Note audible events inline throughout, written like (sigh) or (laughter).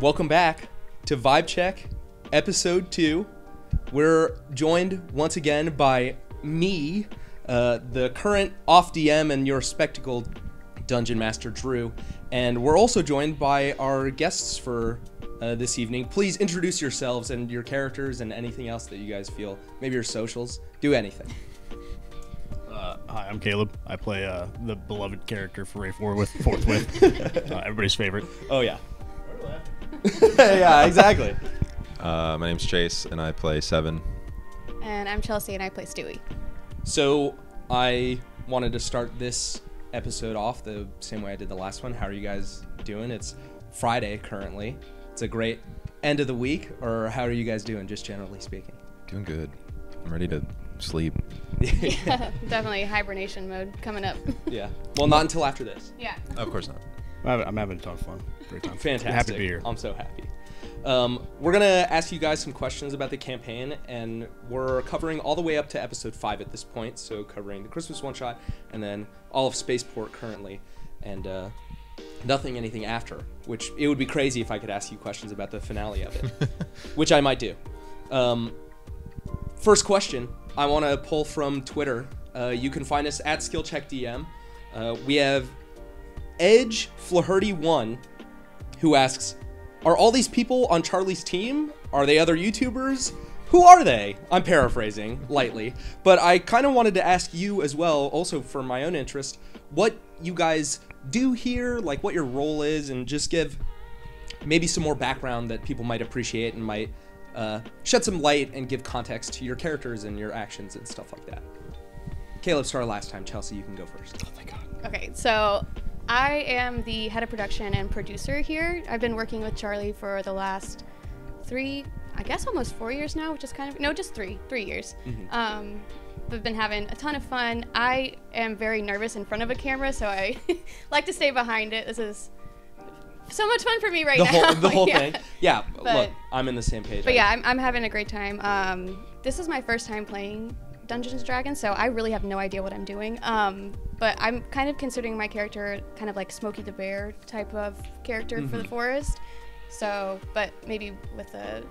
welcome back to Vibe Check, episode two. We're joined once again by me, uh, the current off DM and your spectacled dungeon master Drew, and we're also joined by our guests for uh, this evening. Please introduce yourselves and your characters and anything else that you guys feel. Maybe your socials. Do anything. Uh, hi, I'm Caleb. I play uh, the beloved character Foray Forthwith, Forthwith (laughs) uh, everybody's favorite. Oh yeah. (laughs) yeah, exactly. (laughs) Uh, my name's Chase, and I play Seven. And I'm Chelsey, and I play Stewie. So I wanted to start this episode off the same way I did the last one. How are you guys doing? It's Friday currently. It's a great end of the week, or how are you guys doing, just generally speaking? Doing good. I'm ready to sleep. yeah, (laughs) Definitely hibernation mode coming up. Yeah. Well, not until after this. yeah. of course not. I'm having, a ton of fun. Great time. Fantastic. Happy to be here. I'm so happy. Um, we're gonna ask you guys some questions about the campaign, and we're covering all the way up to episode five at this point. So covering the Christmas one shot, and then all of Spaceport currently, and uh, nothing anything after. Which it would be crazy if I could ask you questions about the finale of it, (laughs) which I might do. Um, first question I want to pull from Twitter. Uh, you can find us at SkillCheckDM. Uh, we have Edge Flaherty one who asks, "Are all these people on Charlie's team? Are they other YouTubers? Who are they?" I'm paraphrasing lightly, but I kind of wanted to ask you as well, also for my own interest, what you guys do here, like what your role is, and just give maybe some more background that people might appreciate and might uh, shed some light and give context to your characters and your actions and stuff like that. Caleb started last time. Chelsey, you can go first. Oh my god. Okay, so I am the head of production and producer here. I've been working with Charlie for the last three, I guess almost four years now, which is kind of no, just three, three years. Um, we've been having a ton of fun. I am very nervous in front of a camera, so I (laughs) like to stay behind it. This is so much fun for me right The now. whole, the whole (laughs) Yeah. thing. Yeah, look, I'm in the same page. But yeah, I'm, I'm having a great time. Um, this is my first time playing Dungeons and Dragons, so I really have no idea what I'm doing. Um, but I'm kind of considering my character kind of like Smokey the Bear type of character for the forest. So, but maybe with a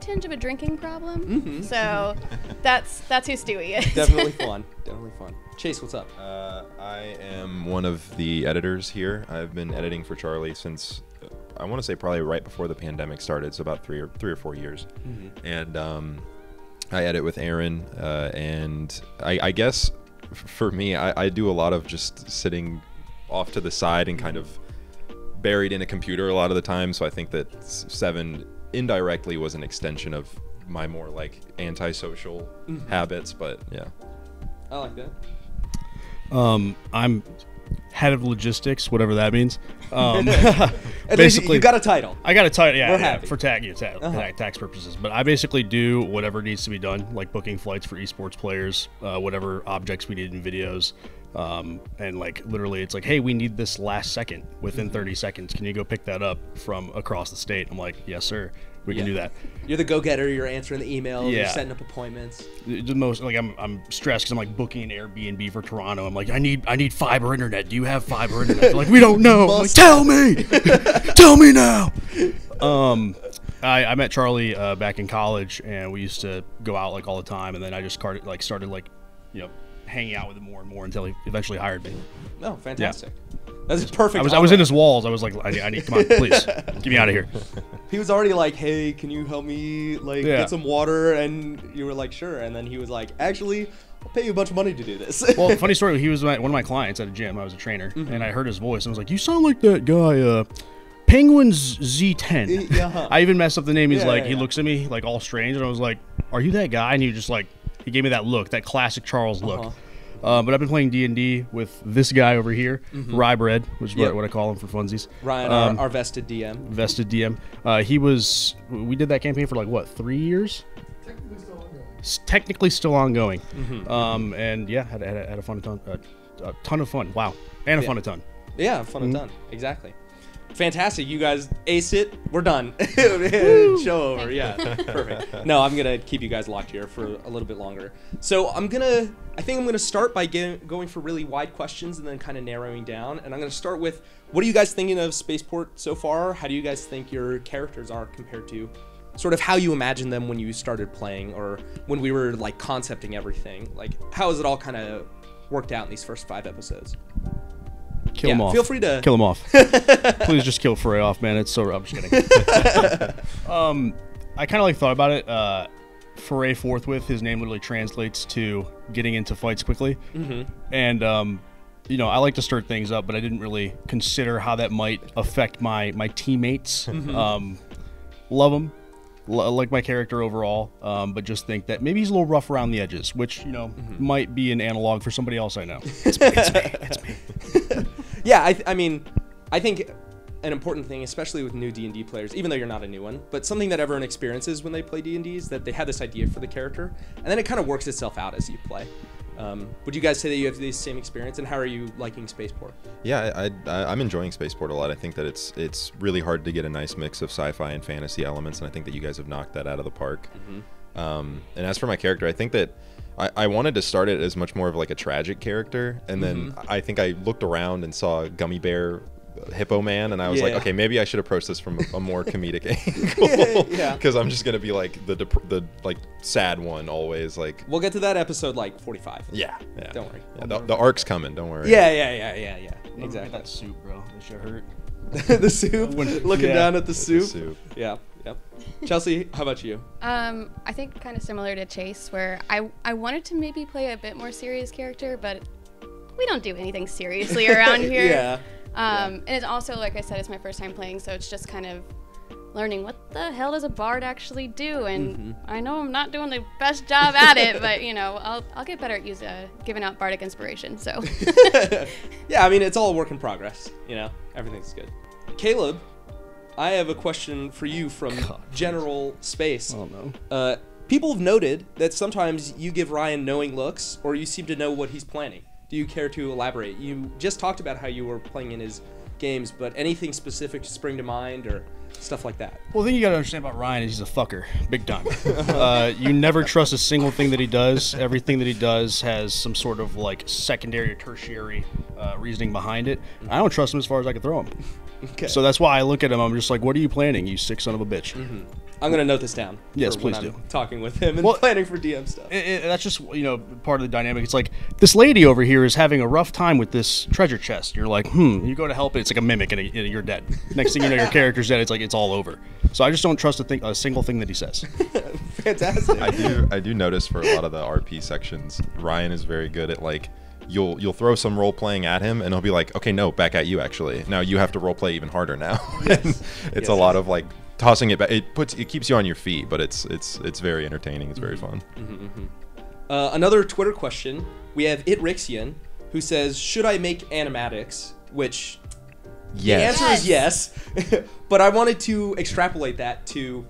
tinge of a drinking problem. So (laughs) that's that's who Stewie is. definitely (laughs) fun. Definitely fun. Chase, what's up? Uh, I am one of the editors here. I've been editing for Charlie since uh, I want to say probably right before the pandemic started, so about three or three or four years. And um, I edit with Aaron, uh, and I, I guess for me, I, I do a lot of just sitting off to the side and kind of buried in a computer a lot of the time. So I think that Seven indirectly was an extension of my more like antisocial habits, but yeah. I like that. Um, I'm head of logistics, whatever that means. (laughs) Um, basically, you (laughs) got a title. I got a title, yeah, yeah, for tag, yeah, ta- Uh-huh. tax purposes. But I basically do whatever needs to be done, like booking flights for esports players, uh, whatever objects we need in videos, um, and like literally, it's like, hey, we need this last second within Mm-hmm. 30 seconds. Can you go pick that up from across the state? I'm like, yes, sir, we can do that. You're the go-getter. You're answering the emails. You're setting up appointments. The most like I'm I'm stressed because I'm like booking an Airbnb for Toronto. I'm like I need I need fiber internet. Do you have fiber internet? They're like we don't know. Like, tell me, (laughs) tell me now. Um, I, I met Charlie uh, back in college, and we used to go out like all the time. And then I just started like started like, you know, hanging out with him more and more until he eventually hired me. Oh, fantastic. That's perfect. I was I was in his walls. I was like I I need come on please get me out of here. (laughs) He was already like, "Hey, can you help me like Yeah. get some water?" And you were like, "Sure." And then he was like, "Actually, I'll pay you a bunch of money to do this." Well, (laughs) funny story. He was my, one of my clients at a gym. I was a trainer, Mm-hmm. and I heard his voice. and I was like, "You sound like that guy, uh, Penguins Z10." Yeah. (laughs) I even messed up the name. He's Yeah, like, he looks at me like all strange, and I was like, "Are you that guy?" And he just like, he gave me that look, that classic Charles look. Uh-huh. Uh, but I've been playing D and D with this guy over here, Rye Bread, which is Yep. what, what I call him for funsies. Mm-hmm. Ryan, Um, our, our vested DM. vested DM. Uh, he was. We did that campaign for like what three years? S- Technically still ongoing. Mm-hmm. Um, and yeah, had, had, a- had a fun ton, uh, a ton of fun. Wow, and a Yeah. fun a ton. Yeah, fun and Mm-hmm. done. Exactly. Fantastic. You guys ace it. We're done. (laughs) Show over. Yeah, (laughs) perfect. No, I'm gonna keep you guys locked here for a little bit longer. So I'm gonna. I think I'm gonna start by getting, going for really wide questions and then kind of narrowing down. And I'm gonna start with, what are you guys thinking of Spaceport so far? How do you guys think your characters are compared to? Sort of how you imagined them when you started playing, or when we were like concepting everything. Like, how has it all kind of worked out in these first five episodes? Kill Yeah, him off. feel free to- kill him off. (laughs) Please just kill Foray off, man. It's so. I'm just kidding. (laughs) um, I kind of like thought about it. Uh, Foray forthwith. His name literally translates to getting into fights quickly. Mm-hmm. And um, you know, I like to stir things up, but I didn't really consider how that might affect my my teammates. Um, love him. L- like my character overall, um, but just think that maybe he's a little rough around the edges, which you know might be an analog for somebody else I know. (laughs) It's me. It's me. It's me. Yeah, I, th- I mean, I think an important thing, especially with new D and D players, even though you're not a new one, but something that everyone experiences when they play D and D is that they have this idea for the character, and then it kind of works itself out as you play. Um, would you guys say that you have the same experience, and how are you liking Spaceport? Yeah, I, I, I'm enjoying Spaceport a lot. I think that it's it's really hard to get a nice mix of sci-fi and fantasy elements, and I think that you guys have knocked that out of the park. Um, and as for my character, I think that I, I wanted to start it as much more of like a tragic character, and then mm-hmm. I think I looked around and saw Gummy Bear. Uh, hippo Man, and I was like, okay, maybe I should approach this from a, a more comedic (laughs) (laughs) angle, Yeah. because I'm just gonna be like the dep- the like sad one always, like We'll get to that episode like 45. yeah, yeah. Don't worry. Yeah, the, the arc's coming. Don't worry. Yeah, yeah, yeah, yeah, yeah. Exactly. That soup, bro. That shit hurt. (laughs) the soup. Looking yeah. down at the The soup. soup. Yeah. Yep. Chelsey, how about you? Um, I think kind of similar to Chase, where I I wanted to maybe play a bit more serious character, but we don't do anything seriously (laughs) around here. Yeah. Um, and it's also like I said, it's my first time playing, so it's just kind of learning what the hell does a bard actually do. And Mm-hmm. I know I'm not doing the best job at it, but you know, I'll I'll get better at using uh, giving out bardic inspiration. So (laughs) yeah, I mean, it's all a work in progress. You know, everything's good. Caleb, I have a question for you from general space. Oh no. Uh, people have noted that sometimes you give Ryan knowing looks, or you seem to know what he's planning. Do you care to elaborate? You just talked about how you were playing in his games, but anything specific to spring to mind or stuff like that? Well, the thing you gotta understand about Ryan is he's a fucker, big time. uh, you never trust a single thing that he does. Everything that he does has some sort of like secondary or tertiary uh, reasoning behind it. I don't trust him as far as I can throw him. Okay. So that's why I look at him. I'm just like, what are you planning, you sick son of a bitch? I'm gonna note this down. Yes, for when please I'm do. Talking with him and Well- planning for DM stuff. I- I- that's just you know part of the dynamic. It's like this lady over here is having a rough time with this treasure chest. You're like, hmm. You go to help it, it's like a mimic, and, and you're dead. Next thing you know, your (laughs) character's dead. It's like it's all over. So I just don't trust a, thing, a single thing that he says. (laughs) Fantastic. I do I do notice for a lot of the RP sections, Ryan is very good at like you'll you'll throw some role playing at him and he'll be like, okay, no, back at you actually. Now you have to role play even harder now. (laughs) And it's Yes, a lot of like tossing it back. It puts it keeps you on your feet, but it's it's it's very entertaining. It's very fun. Uh, another Twitter question. We have It Rixian, who says, "Should I make animatics?" Which Yes. the answer is yes, (laughs) but I wanted to extrapolate that to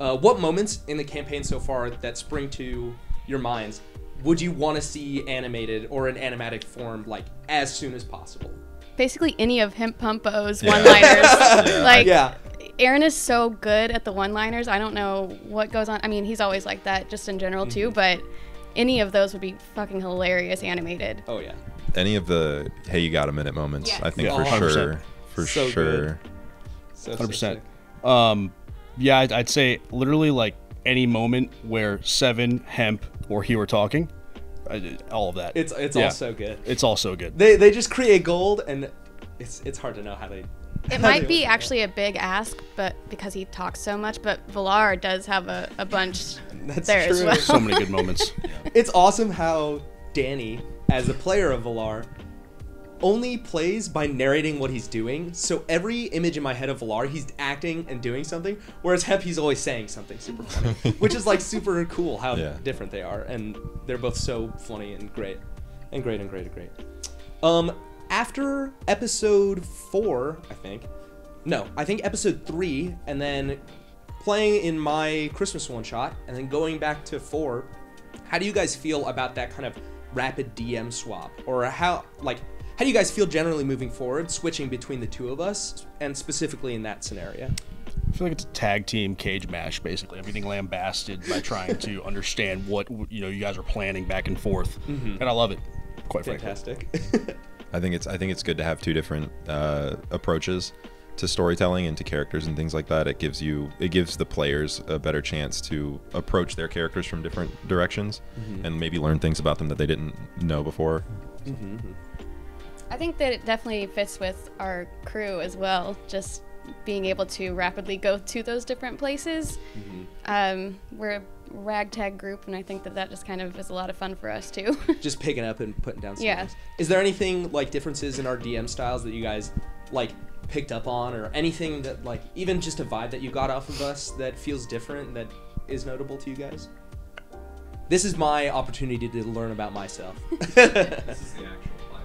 uh, what moments in the campaign so far that spring to your minds would you want to see animated or in animatic form, like as soon as possible? basically any of Hemp Pumpo's one-liners, (laughs) like Yeah. Aaron is so good at the one-liners. I don't know what goes on. I mean, he's always like that, just in general too. Mm-hmm. But any of those would be fucking hilarious animated. Oh yeah. Any of the hey you got a minute moments, Yes. I think Yeah, for 100%. sure. For So sure. good. So, so Hundred percent. sick. Um, yeah, I'd, I'd say literally like any moment where Seven, Hemp, or he were talking, I, all of that. It's it's Yeah. all so good. It's all so good. They they just create gold, and it's it's hard to know how they. It might be actually a big ask, but because he talks so much. But Valar does have a, a bunch That's there as true. well. so many good moments. (laughs) (laughs) It's awesome how Danny, as a player of Valar, only plays by narrating what he's doing. So every image in my head of Valar, he's acting and doing something, whereas Hemp, he's always saying something super funny, (laughs) which is like super cool how Yeah. different they are, and they're both so funny and great, and great and great and great. Um, after episode four, I think. No, I think episode three, and then playing in my Christmas one shot, and then going back to four. How do you guys feel about that kind of rapid DM swap, or how like how do you guys feel generally moving forward, switching between the two of us, and specifically in that scenario? I feel like it's a tag team cage match, basically. I'm getting lambasted by trying to (laughs) understand what you know you guys are planning back and forth, mm-hmm. and I love it. Quite frankly. Fantastic. (laughs) I think it's I think it's good to have two different uh, approaches to storytelling and to characters and things like that. It gives you it gives the players a better chance to approach their characters from different directions and maybe learn things about them that they didn't know before. I think that it definitely fits with our crew as well. Just being able to rapidly go to those different places. Um, we're a ragtag group, and I think that that just kind of is a lot of fun for us too. (laughs) just picking up and putting down. Some Yeah. names. Is there anything like differences in our DM styles that you guys like picked up on, or anything that like even just a vibe that you got off of us that feels different that is notable to you guys? This is my opportunity to learn about myself. (laughs)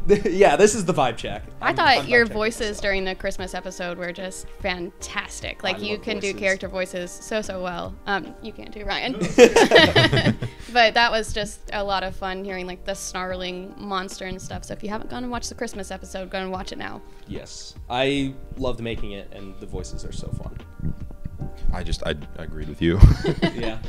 (laughs) yeah, this is the vibe check. I I'm- thought I'm your voices myself. during the Christmas episode were just fantastic. Like I you love can do character voices so so well. Um, you can't do Ryan, (laughs) (laughs) but that was just a lot of fun hearing like the snarling monster and stuff. So if you haven't gone and watched the Christmas episode, go and watch it now. Yes, I loved making it, and the voices are so fun. I just I, I agreed with you. Yeah.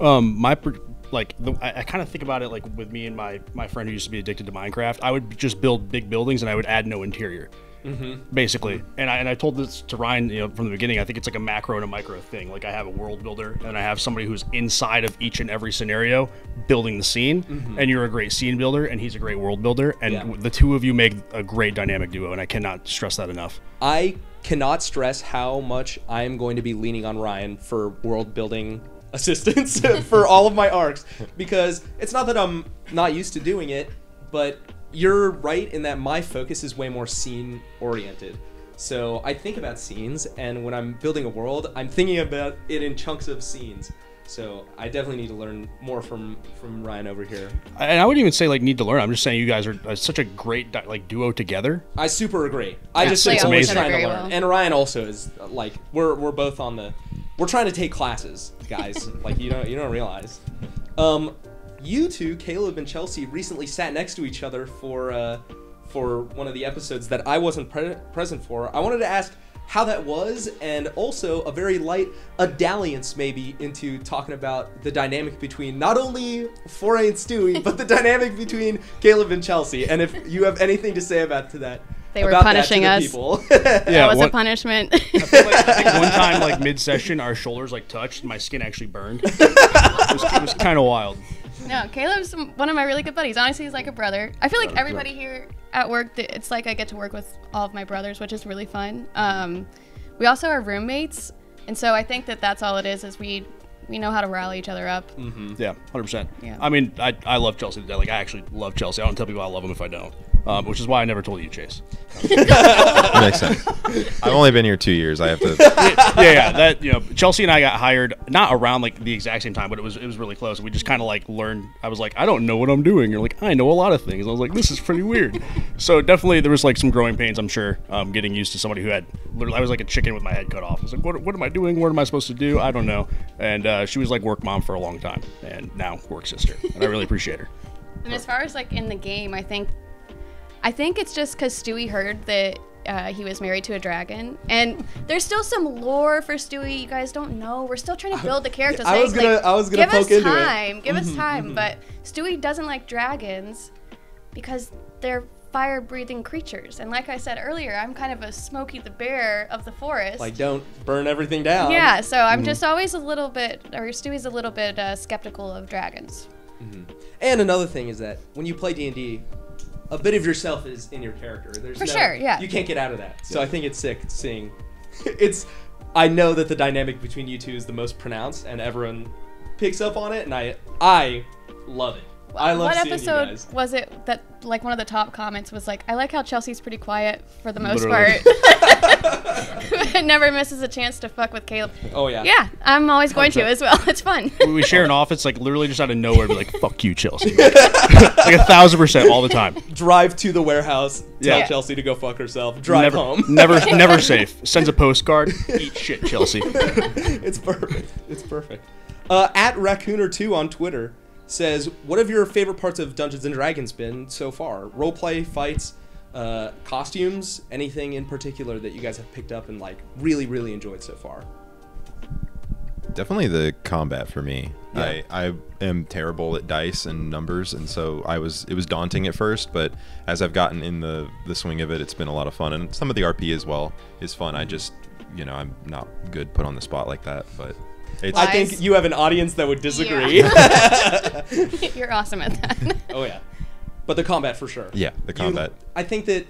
Um, my per- like the, I, I kind of think about it like with me and my my friend who used to be addicted to Minecraft. I would just build big buildings and I would add no interior, mm-hmm. basically. Mm-hmm. And I and I told this to Ryan, you know, from the beginning. I think it's like a macro and a micro thing. Like I have a world builder and I have somebody who's inside of each and every scenario building the scene. Mm-hmm. And you're a great scene builder and he's a great world builder. And Yeah. the two of you make a great dynamic duo. And I cannot stress that enough. I cannot stress how much I am going to be leaning on Ryan for world building assistance (laughs) for all of my arcs because it's not that I'm not used to doing it, but you're right in that my focus is way more scene oriented. So I think about scenes, and when I'm building a world, I'm thinking about it in chunks of scenes. So I definitely need to learn more from from Ryan over here. And I wouldn't even say like need to learn. I'm just saying you guys are uh, such a great like duo together. I super agree. I Yeah, just play am off always each other trying to learn, well. and Ryan also is like we're we're both on the we're trying to take classes, guys. (laughs) like you don't you don't realize. Um, you two, Caleb and Chelsey, recently sat next to each other for uh, for one of the episodes that I wasn't pre- present for. I wanted to ask how that was, and also a very light a dalliance maybe into talking about the dynamic between not only Foray and Stewie, but the (laughs) dynamic between Caleb and Chelsey. And if you have anything to say about to that, They were about that to punishing us. people. (laughs) that was one- a punishment. I think one (laughs) time, like mid session, our shoulders like touched, and my skin actually burned. (laughs) it was, was kind of wild. No, Caleb's one of my really good buddies. Honestly, he's like a brother. I feel like everybody here at work, it's like I get to work with all of my brothers, which is really fun. Um, we also are roommates, and so I think that that's all it is. Is we we know how to rally each other up. Yeah, hundred percent. Yeah. I mean, I, I love Chelsey to death. Like I actually love Chelsey. I don't tell people I love them if I don't. Um, which is why I never told you, Chase. makes sense. (laughs) I've only been here two years. I have to. (laughs) yeah, yeah. That you know, Chelsey and I got hired not around like the exact same time, but it was it was really close. We just kind of like learned. I was like, I don't know what I'm doing. You're like, I know a lot of things. I was like, this is pretty weird. so definitely there was like some growing pains. I'm sure. Um, getting used to somebody who had literally, I was like a chicken with my head cut off. I was like, what, what am I doing? What am I supposed to do? I don't know. And uh, she was like work mom for a long time, and now work sister, and I really appreciate her. And as far as like in the game, I think, I think it's just because Stewie heard that uh, he was married to a dragon, and there's still some lore for Stewie. You guys don't know. We're still trying to build the characters. I was gonna- I was gonna give poke us into it. Give time. Give us time. But Stewie doesn't like dragons because they're fire-breathing creatures. And like I said earlier, I'm kind of a Smokey the Bear of the forest. like, don't burn everything down. yeah, so I'm just always a little bit, or Stewie's a little bit uh, skeptical of dragons. And another thing is that when you play D and D, a bit of yourself is in your character. There's For no- sure, yeah. You can't get out of that. So I think it's sick seeing. (laughs) it's. I know that the dynamic between you two is the most pronounced, and everyone picks up on it, and I I love it. I love what episode you guys. was it that like one of the top comments was like i like how chelsey's pretty quiet for the most Literally. part (laughs) never misses a chance to fuck with caleb Oh yeah. yeah i'm always going to as well (laughs) it's fun we we share an office like literally just out of nowhere be like fuck you chelsey (laughs) like a thousand percent all the time Drive to the warehouse. Tell Yeah. Chelsey to go fuck herself. Drive never home. never never safe sends a postcard eat shit chelsey it's perfect. It's perfect. Uh, at Raccooner2 on Twitter says, "What have your favorite parts of Dungeons and Dragons been so far? Roleplay, fights, uh, costumes, anything in particular that you guys have picked up and like really, really enjoyed so far?" Definitely the combat for me. Yeah. I, I am terrible at dice and numbers, and so I was it was daunting at first, but as I've gotten in the the swing of it, it's been a lot of fun, and some of the RP as well is fun. I just you know I'm not good put on the spot like that, but it's I think you have an audience that would disagree. (laughs) (laughs) You're awesome at that. oh yeah, but the combat for sure. yeah the You- combat. I think that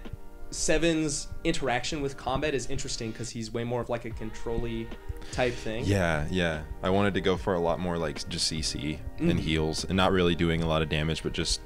Seven's interaction with combat is interesting because he's way more of like a controlly type thing. Yeah, yeah. I wanted to go for a lot more like just CC and Mhm. heals, and not really doing a lot of damage, but just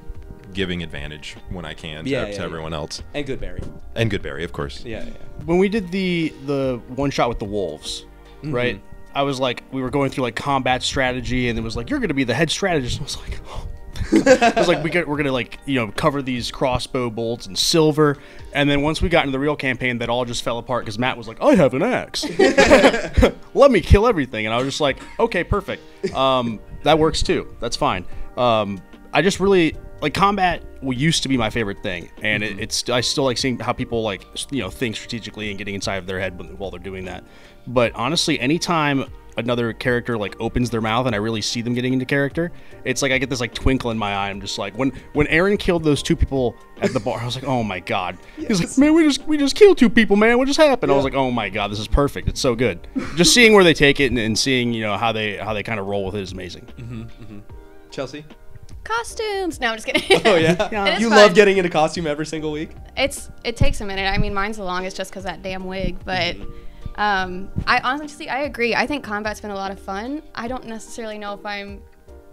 giving advantage when I can to, Yeah, to yeah, everyone else. And Goodberry. And Goodberry, of course. Yeah, yeah. when we did the the one shot with the wolves, right? I was like, we were going through like combat strategy, and it was like, you're gonna be the head strategist. I was like, oh. (laughs) I was like, we got, we're gonna like, you know, cover these crossbow bolts in silver, and then once we got into the real campaign, that all just fell apart because Matt was like, I have an axe, (laughs) let me kill everything, and I was just like, okay, perfect, um, that works too, that's fine. Um, I just really like combat used to be my favorite thing, and it, it's I still like seeing how people like you know think strategically and getting inside of their head while they're doing that. But honestly, anytime another character like opens their mouth and I really see them getting into character, it's like I get this like twinkle in my eye. I'm just like when when Aaron killed those two people at the bar, I was like, oh my god. He's like, man, we just we just killed two people, man. What just happened? I was like, oh my god, this is perfect. It's so good. just seeing where they take it and, and seeing you know how they how they kind of roll with it is amazing. Mm-hmm, mm-hmm. Chelsey. Costumes. No, I'm just kidding. Oh yeah. (laughs) It is you fun. love getting into costume every single week. It's it takes a minute. I mean, mine's the longest just because that damn wig. But mm-hmm. Um, I honestly I agree. I think combat's been a lot of fun. I don't necessarily know if I'm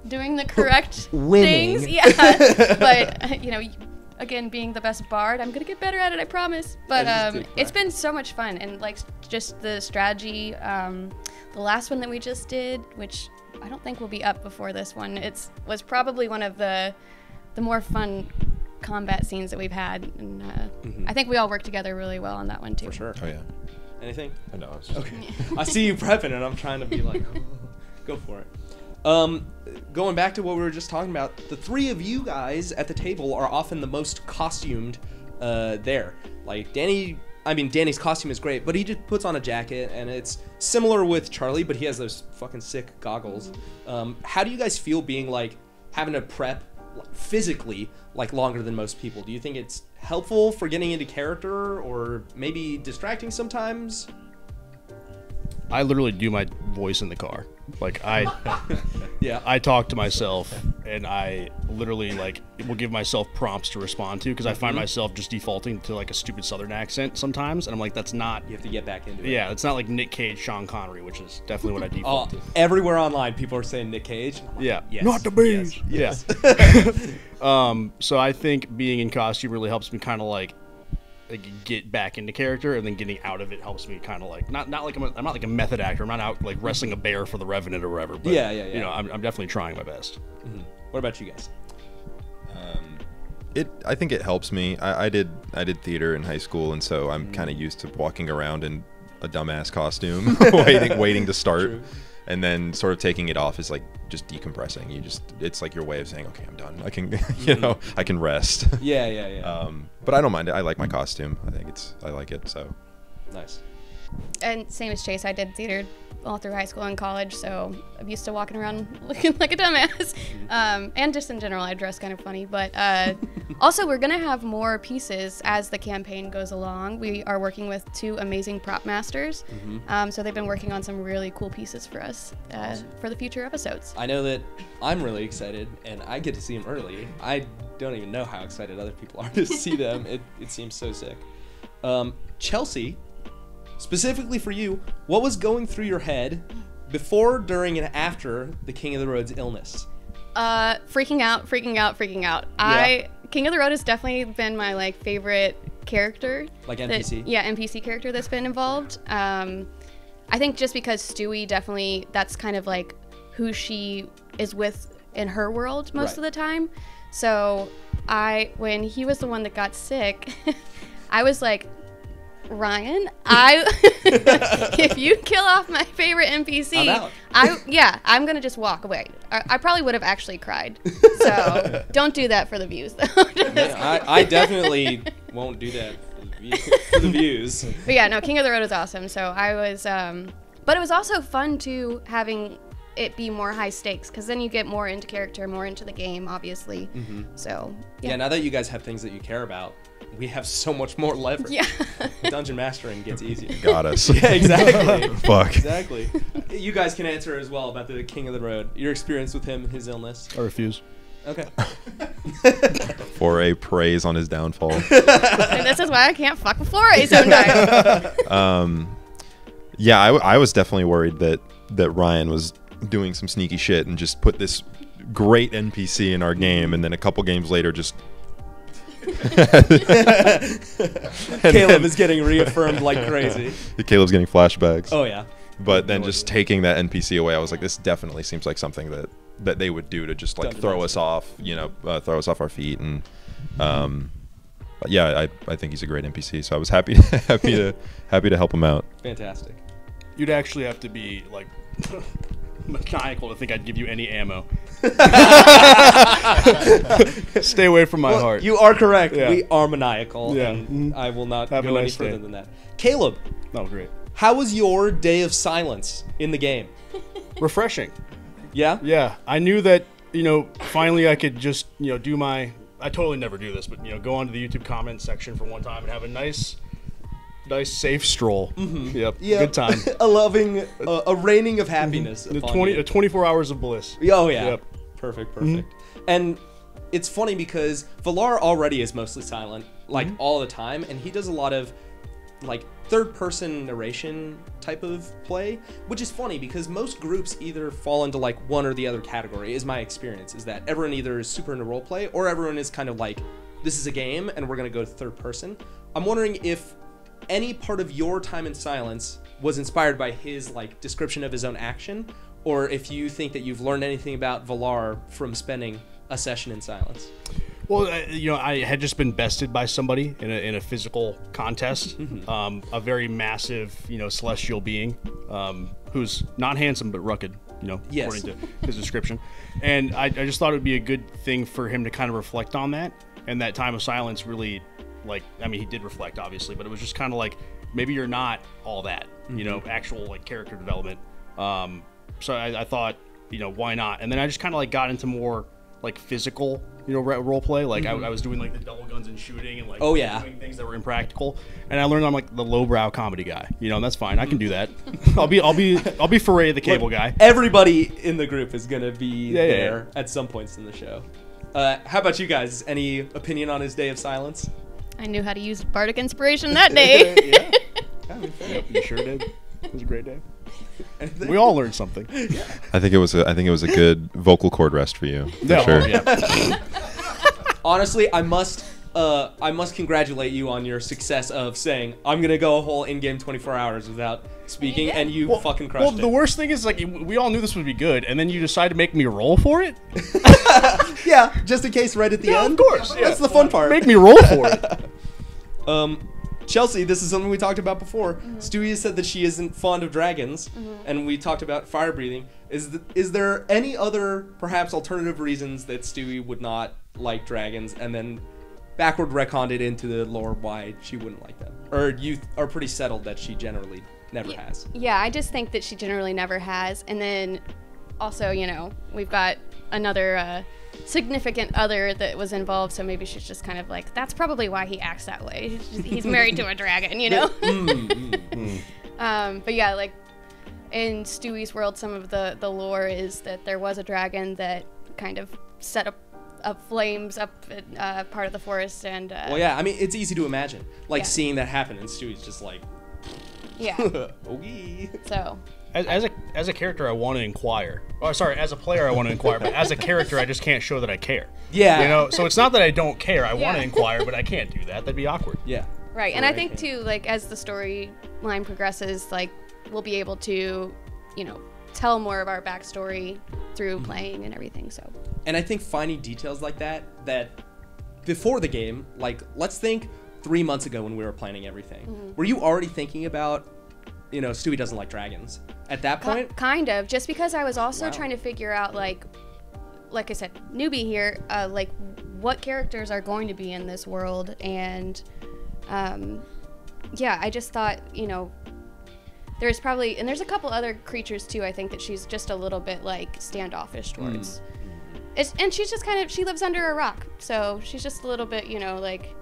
doing the correct (laughs) Winning. things. (laughs) Yeah, but (laughs) you know. Again, being the best bard, I'm gonna get better at it. I promise. But That just um, takes it's practice. been so much fun, and like just the strategy. Um, the last one that we just did, which I don't think will be up before this one, it's was probably one of the the more fun combat scenes that we've had, and uh, I think we all worked together really well on that one too. For sure. Oh yeah. Anything? I know. just- Okay. (laughs) I see you prepping, and I'm trying to be like, (laughs) go for it. Um, going back to what we were just talking about, the three of you guys at the table are often the most costumed uh, there. Like Danny, I mean Danny's costume is great, but he just puts on a jacket, and it's similar with Charlie, but he has those fucking sick goggles. Um, how do you guys feel being like having to prep physically like longer than most people? Do you think it's helpful for getting into character, or maybe distracting sometimes? I literally do my voice in the car. Like I (laughs) (laughs) Yeah. I talk to myself and I literally like will give myself prompts to respond to because I find myself just defaulting to like a stupid southern accent sometimes and I'm like that's not You have to get back into it. yeah, it's not like Nick Cage, Sean Connery, which is definitely what I Oh, default to. everywhere online, people are saying Nick Cage. Yeah. Yes, Not the bees. yes, Yeah. (laughs) um, so I think being in costume really helps me kind of like, like get back into character, and then getting out of it helps me kind of like not not like I'm, a, I'm not like a method actor. I'm not out like wrestling a bear for the revenant or whatever. But, Yeah, yeah, yeah. You know, I'm, I'm definitely trying my best. What about you guys? Um, it. I think it helps me. I, I did. I did theater in high school, and so I'm kind of used to walking around in a dumbass costume, (laughs) waiting, waiting to start, True. And then sort of taking it off is like just decompressing. You just. It's like your way of saying, okay, I'm done. I can, (laughs) you know, I can rest. (laughs) Yeah, yeah, yeah. Um, but I don't mind it. I like my costume. I think it's. I like it. So. nice. And same as Chase, I did theater all through high school and college, so I'm used to walking around (laughs) looking like a dumbass. Um, and just in general, I dress kind of funny. But uh, also, we're gonna have more pieces as the campaign goes along. We are working with two amazing prop masters, um, so they've been working on some really cool pieces for us uh, for the future episodes. I know that I'm really excited, and I get to see them early. I don't even know how excited other people are to see (laughs) them. It, it seems so sick. Um, Chelsey, specifically for you, what was going through your head before, during, and after the King of the Road's illness? Uh, freaking out, freaking out, freaking out. I King of the Road has definitely been my like favorite character. Like that- NPC? yeah, NPC character that's been involved. Um, I think just because Stewie definitely that's kind of like who she is with in her world most Right. of the time. So I when he was the one that got sick, (laughs) I was like Ryan, (laughs) I (laughs) if you kill off my favorite NPC, I'm. I yeah, I'm gonna just walk away. I, I probably would have actually cried. So (laughs) don't do that for the views, though. Yeah, I, I definitely won't do that for the, view, for the views. But yeah, no, King of the Road is awesome. So I was, um, but it was also fun too having it be more high stakes because then you get more into character, more into the game, obviously. So Yeah. yeah, now that you guys have things that you care about, we have so much more leverage. (laughs) yeah. Dungeon mastering gets easier. (laughs) Got us. (laughs) yeah, exactly. Fuck. Exactly. You guys can answer as well about the King of the Road. Your experience with him and his illness. I refuse. Okay. For a praise on his downfall. and this is why I can't fuck with Flore sometimes. um, yeah, I, w- I was definitely worried that that Ryan was doing some sneaky shit and just put this great NPC in our game, and then a couple games later just. Caleb is getting reaffirmed like crazy. (laughs) Caleb's getting flashbacks. Oh yeah. but then just taking that NPC away, I was like, this definitely seems like something that that they would do to just like Dungeon throw Master. us off, you know, uh, throw us off our feet, and um, but yeah, I, I think he's a great NPC, so I was happy (laughs) happy to happy to help him out. Fantastic. You'd actually have to be like (laughs) maniacal to think I'd give you any ammo. (laughs) Stay away from my Well, heart. You are correct. Yeah. We are maniacal. Yeah. And Mhm. I will not Have a go any nice day. further than that. Caleb, oh, great. how was your day of silence in the game? (laughs) Refreshing. Yeah. Yeah, I knew that you know finally I could just you know do my. I totally never do this, but you know go onto the YouTube comment section for one time and have a nice, nice safe stroll. Mm-hmm. Yep. Yeah. Good time. (laughs) a loving, uh, a raining of happiness. upon twenty, uh, 24 hours of bliss. Oh yeah. Yep. Perfect, perfect. And it's funny because Valar already is mostly silent, like all the time, and he does a lot of like third person narration type of play, which is funny because most groups either fall into like one or the other category, is my experience, is that everyone either is super into role play or everyone is kind of like, this is a game and we're gonna go third person. I'm wondering if any part of your time in silence was inspired by his like description of his own action, or if you think that you've learned anything about Valar from spending a session in silence. Well, uh, you know, I had just been bested by somebody in a, in a physical contest. Mm-hmm. Um, a very massive, you know, celestial being um, who's not handsome but rugged. You know, Yes. according to his description. And I, I just thought it would be a good thing for him to kind of reflect on that. And that time of silence really, like, I mean, he did reflect, obviously, but it was just kind of like maybe you're not all that. You know, Mm-hmm. actual like character development. Um, so I, I thought, you know, why not? And then I just kind of like got into more like physical, you know, re- role play. Like I, I was doing like the double guns and shooting and like Mm-hmm. Oh, yeah. doing things that were impractical. And I learned I'm like the lowbrow comedy guy. You know, and that's fine. I can do that. (laughs) (laughs) I'll be I'll be I'll be Foray the cable Look, guy. Everybody in the group is gonna be Yeah, yeah, there at some points in the show. Uh, how about you guys? Any opinion on his day of silence? I knew how to use bardic inspiration that day. (laughs) yeah. (laughs) Yep, you sure did. It was a great day. (laughs) Anything? We all learned something. Yeah. I think it was a I think it was a good vocal cord rest for you. For Yeah, sure. yeah. Honestly, I must. Uh, I must congratulate you on your success of saying I'm gonna go a whole in-game 24 hours without speaking, and you Well, fucking crushed well, it. the worst thing is like we all knew this would be good, and then you decide to make me roll for it. (laughs) yeah, just in case, right at the Yeah, of end. course, That's the fun part. Make me roll for it. (laughs) Um, Chelsey, this is something we talked about before. Stewie said that she isn't fond of dragons, and we talked about fire breathing. Is th- is there any other perhaps alternative reasons that Stewie would not like dragons, and then backward retconned it into the lore why she wouldn't like them, or you are pretty settled that she generally never Yeah. has. Yeah, I just think that she generally never has. And then also, you know, we've got another uh, significant other that was involved, so maybe she's just kind of like, that's probably why he acts that way. He's, just- he's married to a (laughs) dragon, you know? (laughs) um, but yeah, like in Stewie's world, some of the, the lore is that there was a dragon that kind of set up. Up flames up uh, part of the forest and uh, Well, yeah, I mean it's easy to imagine, like Yeah. seeing that happen, and Stewie's just like, yeah. (laughs) okay. so As, as a as a character, I want to inquire. Oh, sorry, as a player, I want to inquire, but as a character, I just can't show that I care. Yeah. You know, so it's not that I don't care. I want to inquire, but I (laughs) can't do that. That'd be awkward. Yeah. Right, and I think yeah. too, like as the storyline progresses, like we'll be able to, you know, tell more of our backstory through Mm-hmm. playing and everything. So And I think finding details like that, that before the game, like let's think three months ago when we were planning everything. Mm-hmm. Were you already thinking about, you know, Stewie doesn't like dragons at that point? kind of, just because I was also Wow. trying to figure out like, like I said, newbie here, uh, like what characters are going to be in this world, and um, yeah, I just thought you know. There's probably and there's a couple other creatures too. I think that she's just a little bit like standoffish towards. It's, and she's just kind of she lives under a rock, so she's just a little bit you know like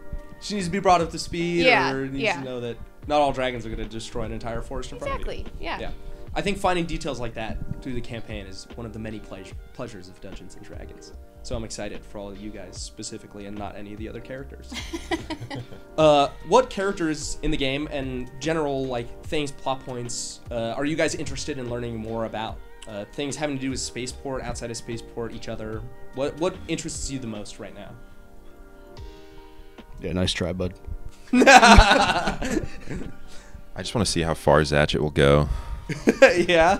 She needs to be brought up to speed, Yeah, or needs yeah. to know that not all dragons are going to destroy an entire forest in front of you. exactly yeah. Yeah. I think finding details like that through the campaign is one of the many pleas- pleasures of Dungeons and Dragons. So I'm excited for all of you guys specifically and not any of the other characters. (laughs) (laughs) uh, what characters in the game and general like things, plot points, uh, are you guys interested in learning more about? Uh, things having to do with spaceport, outside of spaceport, each other. What what interests you the most right now? Yeah, nice try, bud. (laughs) I just want to see how far Zatchet will go. yeah. (laughs) yeah,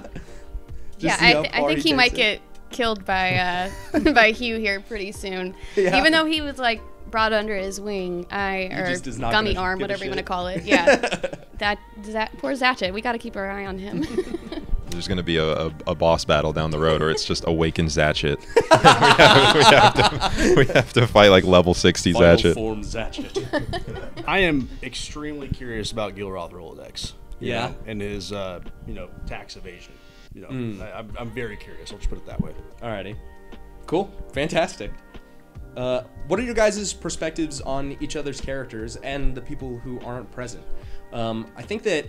Just see I, th- I think he takes might it. get killed by uh, (laughs) by Hugh here pretty soon. Yeah. Even though he was like brought under his wing, I or just is not gummy arm, whatever you want to call it. Yeah, that that poor Zatchet. We got to keep our eye on him. There's going to be a, a, a boss battle down the road, or it's just awaken Zatchet. (laughs) we, have, we, have to, we have to fight like level 60 Zatchet. form Zatchet. (laughs) I am extremely curious about Gilroth Rolodex. Yeah. know, and his uh, you know tax evasion. You know, Mm. I, I'm, I'm very curious. I'll just put it that way. Alrighty. Cool. Fantastic. Uh, what are your guys' perspectives on each other's characters and the people who aren't present? Um, I think that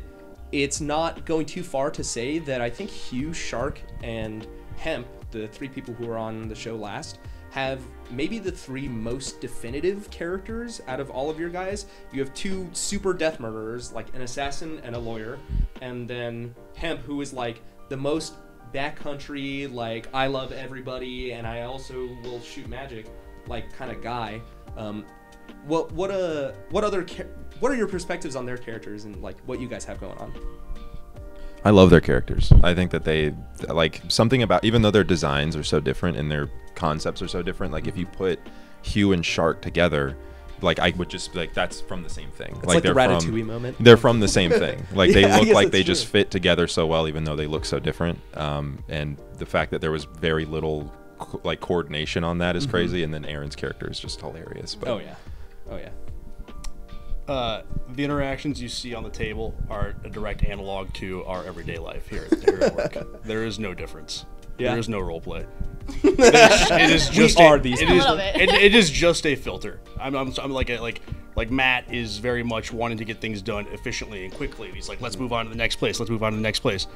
it's not going too far to say that I think Hugh, Shark, and Hemp, the three people who were on the show last, have maybe the three most definitive characters out of all of your guys. You have two super death murderers, like an assassin and a lawyer, and then Hemp, who is like the most backcountry, like I love everybody and I also will shoot magic, like kind of guy. Um, what what uh what other what are your perspectives on their characters and like what you guys have going on? I love their characters. I think that they like something about even though their designs are so different and their concepts are so different. Like if you put Hugh and Shark together, like I would just like that's from the same thing. Like, the they're Ratatouille from moment. they're from the same thing. (laughs) Like they Yeah, I look like they just fit together so well, even though they look so different. Um, and the fact that there was very little co- like coordination on that is crazy. And then Aaron's character is just hilarious. But Oh yeah, oh yeah. Uh, the interactions you see on the table are a direct analog to our everyday life here, here at work. (laughs) there is no difference. Yeah. There is no role play. It is, it is (laughs) We just are a, these it people. is- A little bit. it- it is just a filter. I'm, I'm, I'm like a, like like Matt is very much wanting to get things done efficiently and quickly. He's like, let's move on to the next place. Let's move on to the next place.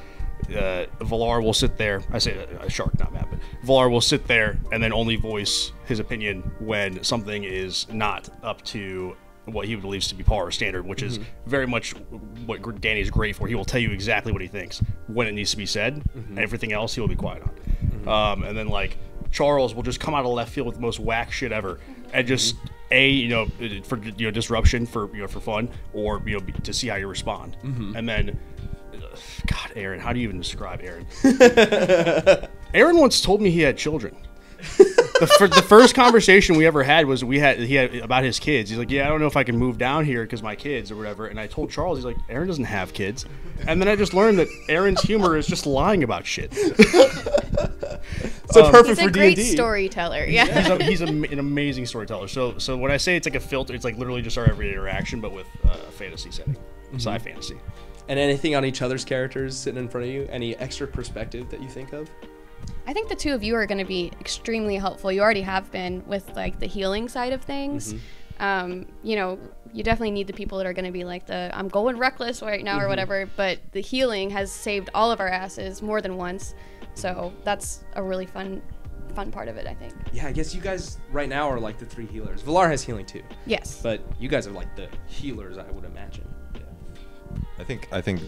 Uh, Valar will sit there. I say uh, a shark, not Matt, but Valar will sit there and then only voice his opinion when something is not up to what he believes to be par or standard, which is mm-hmm. very much what Danny is great for. He will tell you exactly what he thinks when it needs to be said. and Everything else he will be quiet on. Mm-hmm. Um, and then like Charles will just come out of left field with the most whack shit ever, and just a you know for you know disruption for you know for fun or you know to see how you respond. And then, God, Aaron, how do you even describe Aaron? (laughs) Aaron once told me he had children. The, fir- the first conversation we ever had was we had he had about his kids. He's like, "Yeah, I don't know if I can move down here because my kids or whatever." And I told Charles, he's like, "Aaron doesn't have kids." And then I just learned that Aaron's humor is just lying about shit. So perfect He's for a great D&D. storyteller. Yeah. He's, a, he's a, an amazing storyteller. So so when I say it's like a filter, it's like literally just our everyday interaction, but with uh, a fantasy setting, sci fantasy. And anything on each other's characters sitting in front of you? Any extra perspective that you think of? I think the two of you are going to be extremely helpful. You already have been with like the healing side of things. Um, you know, you definitely need the people that are going to be like the I'm going reckless right now or whatever. But the healing has saved all of our asses more than once. So that's a really fun, fun part of it. I think. Yeah, I guess you guys right now are like the three healers. Valar has healing too, Yes. but you guys are like the healers, I would imagine. I think I think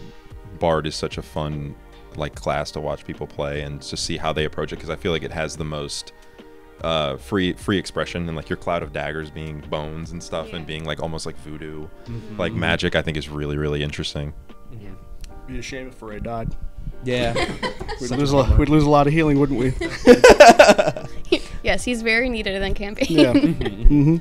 Bard is such a fun like class to watch people play and to see how they approach it because I feel like it has the most uh, free free expression and like your cloud of daggers being bones and stuff and being like almost like voodoo, like magic. I think is really really interesting. Be a shame if Ray died. Yeah. (laughs) (laughs) We'd lose, a lot, we'd lose a lot of healing, wouldn't we? (laughs) yes, he's very needed in the campaign. Yeah. mm-hmm.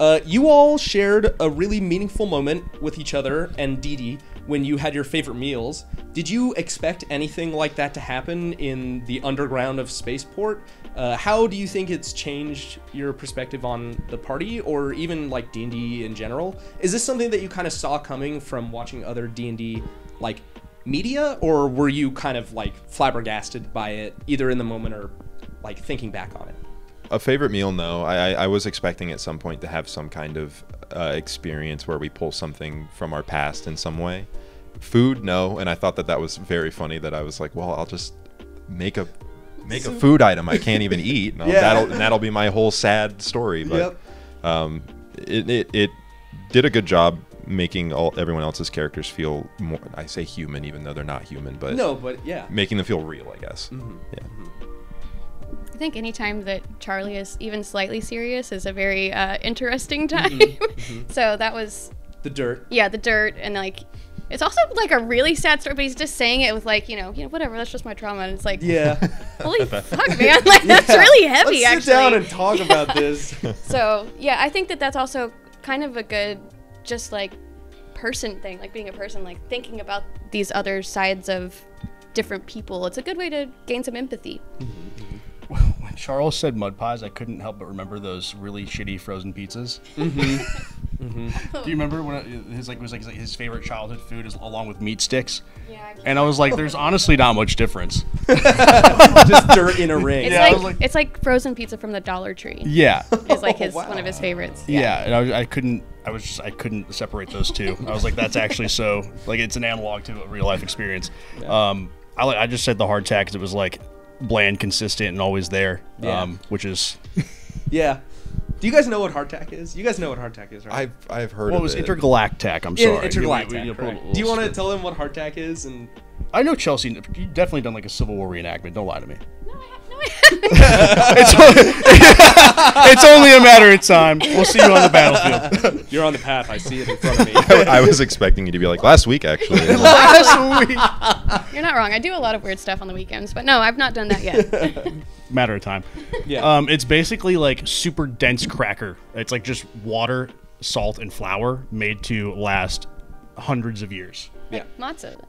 Uh, you all shared a really meaningful moment with each other and Dee when you had your favorite meals. Did you expect anything like that to happen in the underground of Spaceport? Uh, how do you think it's changed your perspective on the party, or even like D and D in general? Is this something that you kind of saw coming from watching other D and D like media, or were you kind of like flabbergasted by it, either in the moment or like thinking back on it? A favorite meal? No. I, I, I was expecting at some point to have some kind of uh, experience where we pull something from our past in some way. Food? No. And I thought that that was very funny. That I was like, well, I'll just make a make a food item I can't even (laughs) eat. And Yeah. That'll and that'll be my whole sad story. But um, it, it it did a good job making all everyone else's characters feel more. I say human, even though they're not human, but No, but yeah. making them feel real. I guess. Yeah. I think anytime that Charlie is even slightly serious is a very uh, interesting mm-hmm. time. Mm-hmm. (laughs) so that was, The dirt. yeah, the dirt and like, it's also like a really sad story, but he's just saying it with like, you know, you know, whatever. That's just my trauma. And it's like, Yeah. (laughs) holy (laughs) fuck, man, like that's really heavy. Let's actually. sit down and talk about this. So yeah, I think that that's also kind of a good, just like person thing, like being a person, like thinking about these other sides of different people. It's a good way to gain some empathy. When Charles said mud pies, I couldn't help but remember those really shitty frozen pizzas. Mm-hmm. (laughs) Do you remember when it, his like was like his favorite childhood food is along with meat sticks? Yeah. And I was like, there's (laughs) honestly not much difference. (laughs) Just dirt in a ring. It's Yeah, like, like- it's like frozen pizza from the Dollar Tree. Yeah. Is like his wow. one of his favorites. Yeah, and I, was- I couldn't. I was just I couldn't separate those two. I was like, that's actually so like it's an analog to a real life experience. Um, I I just said the hardtack because it was like bland, consistent, and always there. Yeah. Um, which is (laughs) Yeah. Do you guys know what hardtack is? You guys know what hardtack is, right? I've I've heard well, it of was it. intergalactic. I'm Yeah, sorry. intergalactic. Do you want to tell them what hardtack is? And I know Chelsey. You definitely done like a Civil War reenactment. Don't lie to me. No, I have, no, I It's only, (laughs) it's only a matter of time. We'll see you on the battlefield. you're on the path. I see it in front of me. I was expecting you to be like last week actually. (laughs) Last week. You're not wrong. I do a lot of weird stuff on the weekends, but no, I've not done that yet. (laughs) matter of time. Yeah. Um, it's basically like super dense cracker. It's like just water, salt, and flour made to last hundreds of years. yeah. Matzo.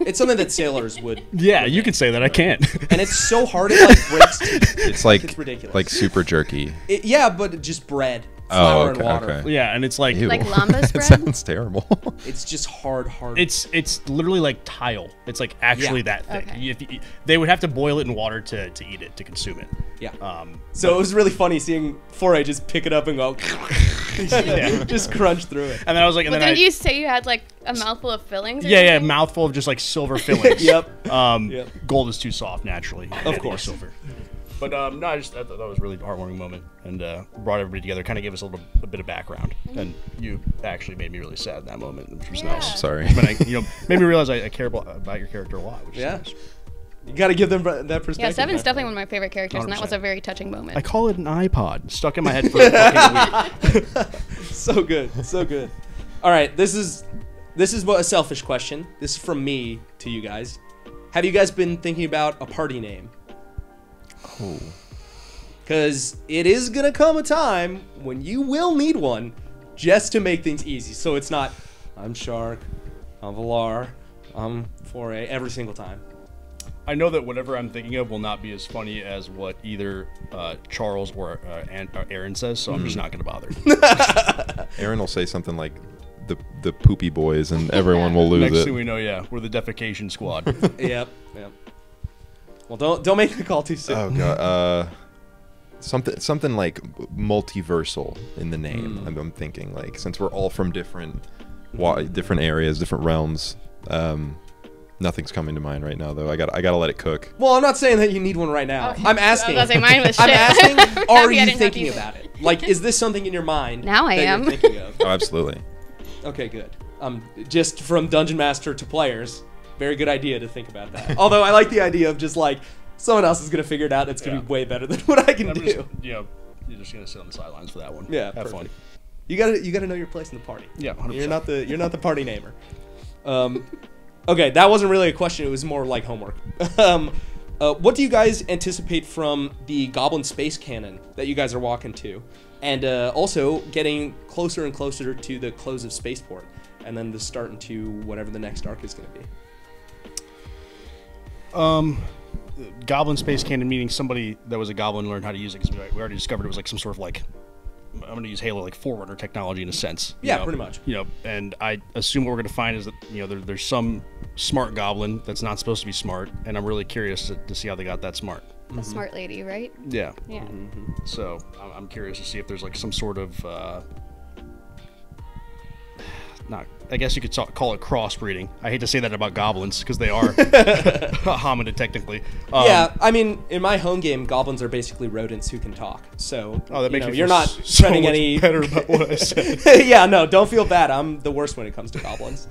It's something that sailors would, Yeah, you can say that. I can't. and it's so hard it like breaks. (laughs) It's like It's ridiculous. like super jerky. It, yeah, but just bread, Oh, okay, and water. okay. yeah, and it's like Ew. Like (laughs) lembas that bread? sounds terrible. (laughs) It's just hard, hard. it's it's literally like tile. It's like actually Yeah. that thick. Okay. You- if you- they would have to boil it in water to, to eat it to consume it. yeah. Um, so it was really funny seeing Foray just pick it up and go, (laughs) Yeah. just crunch through it. and then I was like, and But then didn't you say you had like a mouthful of fillings? Or yeah, yeah, something? mouthful of just like silver fillings. Yep. Um, Yep. gold is too soft naturally. Of course. silver. But um, no, I just I thought that was a really heartwarming moment and uh, brought everybody together. Kind of gave us a little a bit of background, and you actually made me really sad in that moment, which was Yeah. nice. Sorry. But I, you know, made me realize I, I care about, about your character a lot. Which Yeah. is nice. You got to give them that perspective. Yeah, Seven's my definitely one of my favorite characters, and that was 100%. a very touching moment. I call it an iPod stuck in my head for a fucking week. (laughs) so good, so good. All right, this is this is what a selfish question. This is from me to you guys. Have you guys been thinking about a party name? Oh. Because it is gonna come a time when you will need one, just to make things easy. So it's not, I'm Shark, I'm Valar, I'm Foray every single time. I know that whatever I'm thinking of will not be as funny as what either uh, Charles or, uh, An- or Aaron says, so I'm just not going to bother. (laughs) Aaron will say something like the the poopy boys and everyone will (laughs) lose Next it. thing we know, yeah, we're the defecation squad. (laughs) yep, yep. Well, don't don't make the call too soon. Oh god. Uh something something like multiversal in the name. I'm, I'm thinking like since we're all from different wa- different areas, different realms. Um nothing's coming to mind right now though. I got I got to let it cook. Well, I'm not saying that you need one right now. Okay. I'm asking. I was gonna say mine was (laughs) I'm asking. (laughs) Are you thinking to- about it? Like, is this something in your mind? Now I that am. You're thinking of? Oh, absolutely. Okay, good. Um, just from dungeon master to players, very good idea to think about that. (laughs) Although I like the idea of just like someone else is gonna figure it out. It's gonna Yeah. be way better than (laughs) what I can I'm do. just, you know, you're just going to sit on the sidelines for that one. Yeah, Have perfect. fun. You gotta you gotta know your place in the party. Yeah, 100%. You're not the you're not the party namer. Um, okay, that wasn't really a question. It was more like homework. (laughs) um, uh, what do you guys anticipate from the Goblin Space Cannon that you guys are walking to? and uh, also getting closer and closer to the close of Spaceport, and then the start into whatever the next arc is going to be. Um, Goblin Space Cannon meaning somebody that was a goblin learned how to use it because we already discovered it was like some sort of like I'm going to use Halo like Forerunner technology in a sense. Yeah, know? pretty much. You know, and I assume what we're going to find is that you know there, there's some smart goblin that's not supposed to be smart, and I'm really curious to, to see how they got that smart. A smart lady, right? Yeah. Yeah. So I'm, I'm curious to see if there's like some sort of uh, not. I guess you could ta- call it crossbreeding. I hate to say that about goblins because they are (laughs) (laughs) hominid technically. Um, yeah, I mean, in my home game, goblins are basically rodents who can talk. So Oh, that you know, you're not so spreading any (laughs) better about what I said. yeah, no, don't feel bad. I'm the worst when it comes to goblins.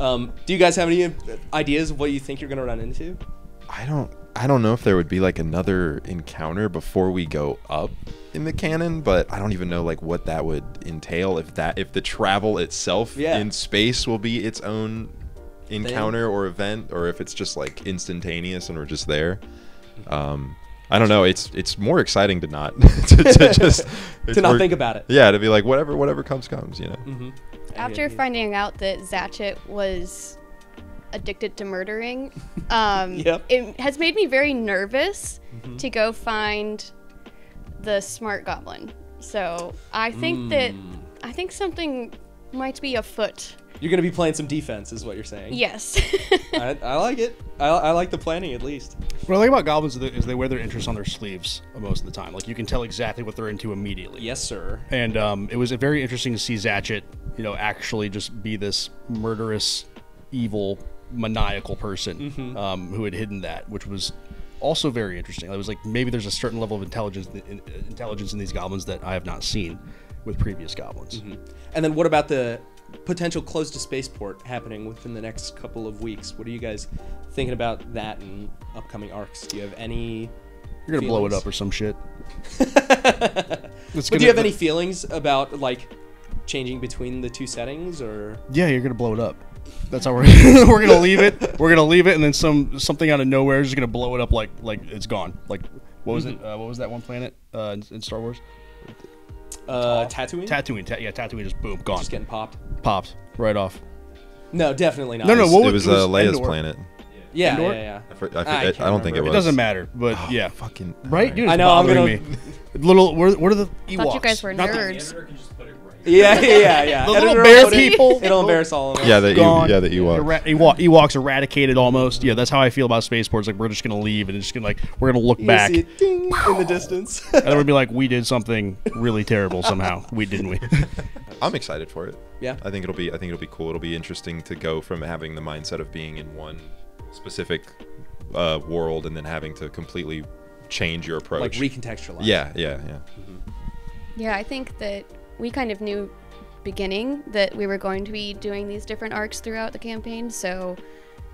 Um, do you guys have any ideas of what you think you're gonna run into? I don't I don't know if there would be like another encounter before we go up in the cannon, but I don't even know like what that would entail if that if the travel itself Yeah. in space will be its own encounter or event or if it's just like instantaneous and we're just there. Um I don't know. It's it's more exciting to not (laughs) to, to (laughs) just To not think about it. Yeah, to be like whatever whatever comes comes, you know. Mm-hmm. After finding out that Zatchet was addicted to murdering, (laughs) um, Yep. it has made me very nervous to go find the smart goblin. So I think that I think something might be afoot. You're gonna be playing some defense, is what you're saying. Yes. (laughs) I, I like it. I, I like the planning at least. What I like about goblins is they- is they wear their interests on their sleeves most of the time. Like you can tell exactly what they're into immediately. Yes, sir. And um, it was very interesting to see Zatchet, you know, actually just be this murderous, evil, maniacal person um, who had hidden that, which was also very interesting. It was like maybe there's a certain level of intelligence in, intelligence in these goblins that I have not seen with previous goblins. And then what about the potential close to spaceport happening within the next couple of weeks? What are you guys thinking about that and upcoming arcs? Do you have any? You're gonna blow it up or some shit. (laughs) But do you have any feelings about like changing between the two settings or? Yeah, you're gonna blow it up. That's how we're (laughs) we're gonna leave it. We're gonna leave it, and then some something out of nowhere is just gonna blow it up like like it's gone. Like what was it? Uh, what was that one planet uh, in, in Star Wars? Uh, Tatooine. Tatooine. Ta- yeah, Tatooine just boom, gone, Just getting popped. popped right off. No, definitely not. No, no, what it was- was, it was uh, Leia's Endor. planet. Yeah, Endor? yeah, yeah. I, for, I, I for- I, can't don't think it remember. was. It doesn't matter, but Oh, yeah, Fucking right, dude. It's I know, I'm bothering gonna- me. Little, what, what are the Ewoks? Thought you guys were Not the- nerds. Yeah, yeah, yeah, yeah. (laughs) The little Editor bear put it- people. It'll embarrass all of us. Yeah, the gone. Ew, yeah the Ewok. Era- Ewa- Ewoks eradicated almost. Yeah, that's how I feel about spaceports. Like we're just gonna leave and it's just gonna like we're gonna look You back see it ding in the distance. (laughs) and then we'll be like, we did something really terrible somehow. We didn't we? (laughs) I'm excited for it. Yeah. I think it'll be. I think it'll be cool. It'll be interesting to go from having the mindset of being in one specific uh, world and then having to completely change your approach. like recontextualize. yeah, yeah, yeah. Yeah, I think that we kind of knew beginning that we were going to be doing these different arcs throughout the campaign, so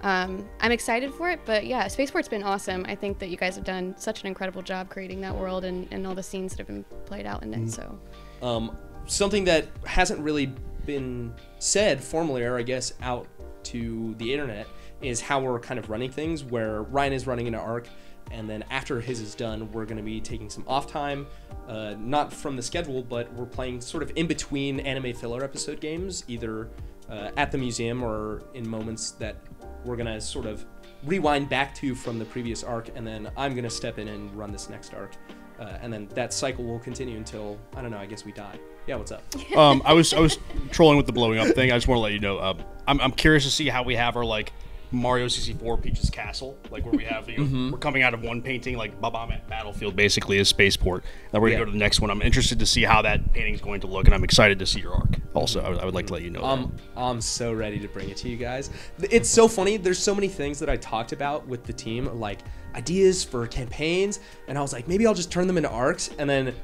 um, I'm excited for it. But yeah, Spaceport's been awesome. I think that you guys have done such an incredible job creating that world and, and all the scenes that have been played out in it. So Um, something that hasn't really been said formally, or I guess out to the internet, is how we're kind of running things. Where Ryan is running an arc, and then after his is done, we're going to be taking some off time, uh, not from the schedule, but we're playing sort of in between anime filler episode games, either uh, at the museum or in moments that we're going to sort of rewind back to from the previous arc, and then I'm going to step in and run this next arc. Uh, and then that cycle will continue until I don't know. I guess we die. Yeah, what's up? Um, I was I was trolling with the blowing up thing. I just want to let you know. Uh, I'm I'm curious to see how we have our like Mario 64 Peach's Castle, like where we have you know, Mm-hmm. we're coming out of one painting like Bob Battlefield basically is spaceport. Then we're gonna Yeah. go to the next one. I'm interested to see how that painting's going to look, and I'm excited to see your arc. Also, I would, I would like to let you know. that. I'm I'm so ready to bring it to you guys. It's so funny. There's so many things that I talked about with the team, like ideas for campaigns, and I was like, maybe I'll just turn them into arcs. And then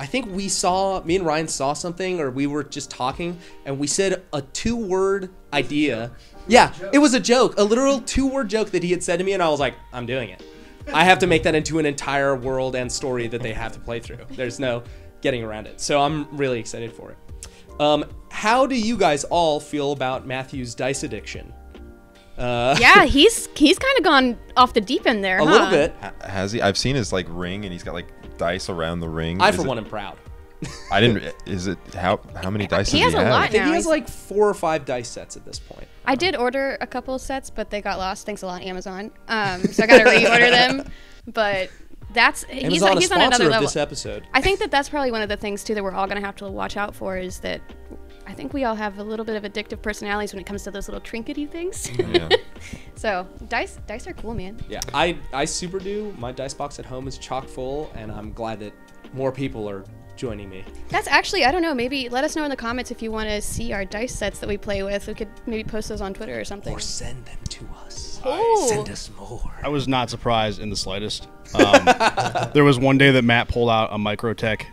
I think we saw, me and Ryan saw something, or we were just talking, and we said a two-word idea. Yeah, it was a joke, a literal two-word joke that he had said to me, and I was like, I'm doing it. I have to make that into an entire world and story that they have to play through. There's no getting around it. So I'm really excited for it. Um, how do you guys all feel about Matthew's dice addiction? Uh, yeah, (laughs) he's he's kind of gone off the deep end there. a huh? little bit. Ha- Has he? I've seen his like ring, and he's got like dice around the ring. I, Is for it- one, am proud. (laughs) I didn't. Is it how how many dice He does has a have? lot I think now, he has like four or five dice sets at this point. I did order a couple of sets, but they got lost. Thanks a lot, Amazon. Um, so I got to reorder them. (laughs) But that's he's, Amazon he's a on sponsor another of level. this episode. I think that that's probably one of the things too that we're all gonna have to watch out for is that I think we all have a little bit of addictive personalities when it comes to those little trinkety things. (laughs) Yeah. so dice dice are cool, man. Yeah, I I super do. My dice box at home is chock full, and I'm glad that more people are joining me. That's actually I don't know. Maybe let us know in the comments if you want to see our dice sets that we play with. We could maybe post those on Twitter or something. Or send them to us. Ooh. Send us more. I was not surprised in the slightest. Um, (laughs) there was one day that Matt pulled out a Microtech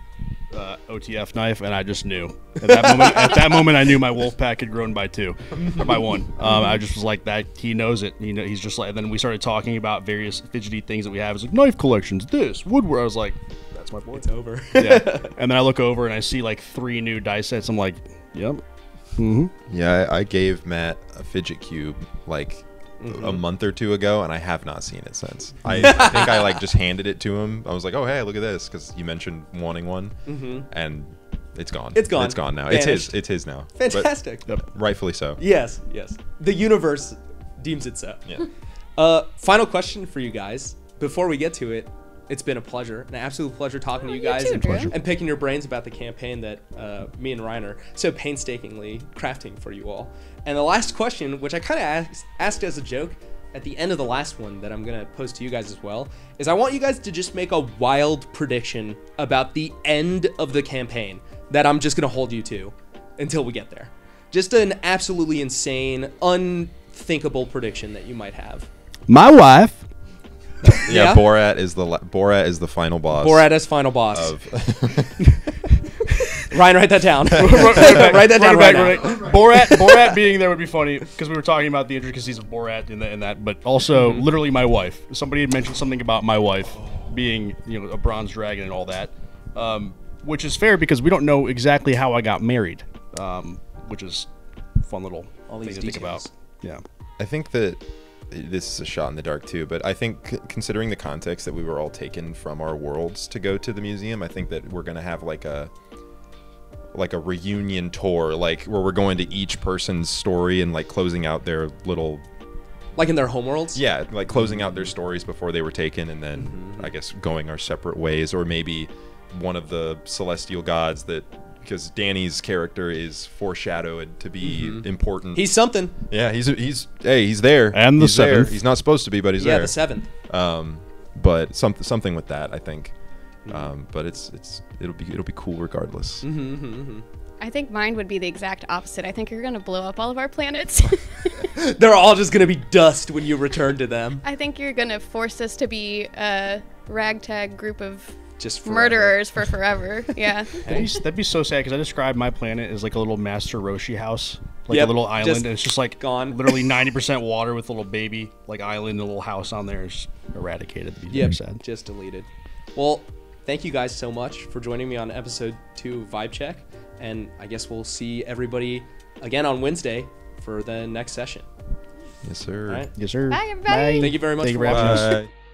uh, OTF knife, and I just knew. At that moment, at that moment, I knew my wolf pack had grown by two, or by one. Um, I just was like, "That he knows it." You know, he's just like. And then we started talking about various fidgety things that we have. It's like knife collections, this woodwork. I was like, "That's my boy." It's over. (laughs) yeah. And then I look over and I see like three new dice sets. I'm like, "Yep." Mm-hmm. Yeah, I, I gave Matt a fidget cube like Mm-hmm. a month or two ago, and I have not seen it since. I, (laughs) I think I like just handed it to him. I was like, "Oh, hey, look at this," because you mentioned wanting one, Mhm. and it's gone. It's gone. It's gone now. It's his. It's his now. But Fantastic. rightfully so. Yes, yes. The universe deems it so. Yeah. Uh, final question for you guys. Before we get to it, it's been a pleasure, an absolute pleasure talking to Oh, you you guys too, and, Pleasure. and picking your brains about the campaign that uh, me and Ryan are so painstakingly crafting for you all. And the last question, which I kind of asked, asked as a joke at the end of the last one that I'm going to post to you guys as well, is I want you guys to just make a wild prediction about the end of the campaign that I'm just going to hold you to until we get there. Just an absolutely insane, unthinkable prediction that you might have. My wife. (laughs) Yeah, Yeah. Borat is the la- Borat is the final boss. Borat as final boss. of (laughs) (laughs) Ryan, write that down. Write that down it right back, now. run it- Borat, Borat being there would be funny because we were talking about the intricacies of Borat in, the, in that, but also Mm-hmm. literally my wife. Somebody had mentioned something about my wife being, you know, a bronze dragon and all that, um, which is fair because we don't know exactly how I got married, um, which is fun little All thing these to think about. Yeah. I think that this is a shot in the dark too, but I think c- considering the context that we were all taken from our worlds to go to the museum, I think that we're gonna have like a like a reunion tour, like where we're going to each person's story and like closing out their little like in their homeworlds? yeah, like closing out their mm-hmm. stories before they were taken, and then mm-hmm. I guess going our separate ways, or maybe one of the celestial gods that. Because Danny's character is foreshadowed to be mm-hmm. important. He's something. Yeah, he's he's hey, he's there. And the he's there. seventh. He's not supposed to be, but he's yeah, there. the seventh. um, but something something with that, I think. Mm-hmm. Um, but it's it's it'll be it'll be cool regardless. Mm-hmm, I think mine would be the exact opposite. I think you're gonna blow up all of our planets. (laughs) They're all just gonna be dust when you return to them. I think you're gonna force us to be a ragtag group of Just forever. murderers for forever. Yeah. (laughs) That'd be, that'd be so sad because I described my planet as like a little Master Roshi house, like Yep, a little island, and it's just like gone. literally (laughs) ninety percent water with a little baby like island, and a little house on there is eradicated. It'd Yep, very sad. just deleted. Well, thank you guys so much for joining me on episode two of Vibe Check, and I guess we'll see everybody again on Wednesday for the next session. Yes, sir. All right. Yes, sir. Bye, everybody. Thank you very much Thank you for for having watching. us. Bye.